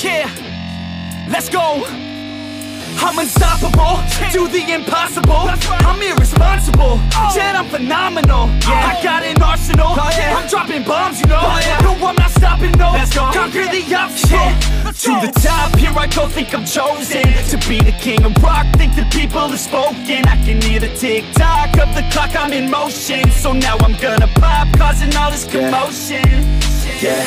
Yeah, let's go. I'm unstoppable, do the impossible. I'm irresponsible, yet I'm phenomenal. Yeah. I got an arsenal, yeah, I'm dropping bombs, you know. No, I'm not stopping, no. Conquer the obstacle. To the top, here I go, think I'm chosen To be the king of rock, think the people have spoken. I can hear the tick-tock of the clock, I'm in motion. So now I'm gonna pop, causing all this commotion. Yeah,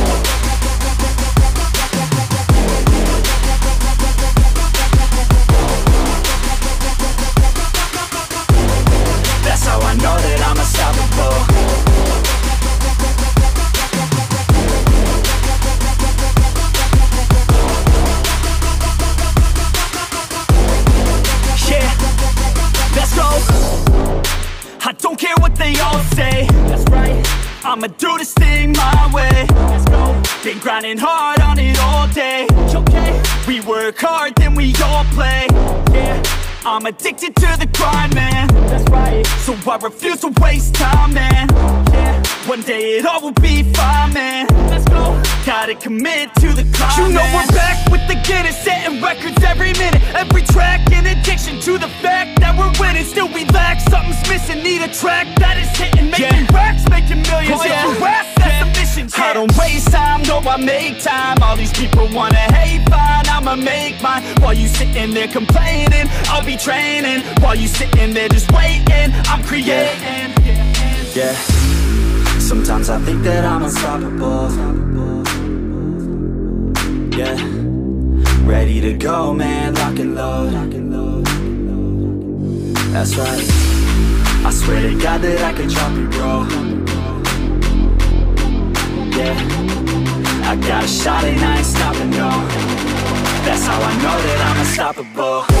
I don't care what they all say. That's right. I'ma do this thing my way. Let's go. Been grinding hard on it all day. Okay. We work hard, then we all play. Yeah. I'm addicted to the grind, man. That's right. So I refuse to waste time, man. Yeah. One day it all will be fine, man. Let's go. Gotta commit to the climb. You know we're back with the Guinness, setting records every minute, every track. In addiction to the fact that still we lack something's missing. Need a track that is hitting, making racks, making millions. Oh, yeah. If you ask, that's the mission. I don't waste time, no, I make time. All these people wanna hate, fine, I'ma make mine. While you sitting there complaining, I'll be training. While you sitting there just waiting, I'm creating. Yeah, sometimes I think that I'm unstoppable Yeah, ready to go, man, lock and load That's right, I swear to God that I could drop you, bro. Yeah, I got a shot and I ain't stopping, no. That's how I know that I'm unstoppable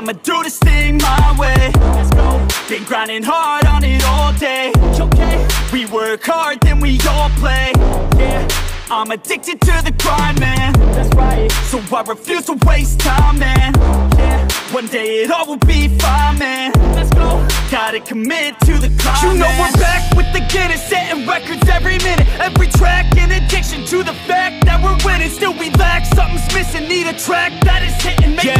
I'ma do this thing my way. Let's go. Been grinding hard on it all day. Okay. We work hard, then we all play. Yeah. I'm addicted to the grind, man That's right So I refuse to waste time, man Yeah One day it all will be fine, man Let's go Gotta commit to the climb, You know man. we're back with the Guinness Setting records every minute Every track An addiction to the fact that we're winning Still we lack, something's missing Need a track that is hitting Making yeah.